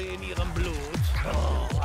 in ihrem Blut. Oh.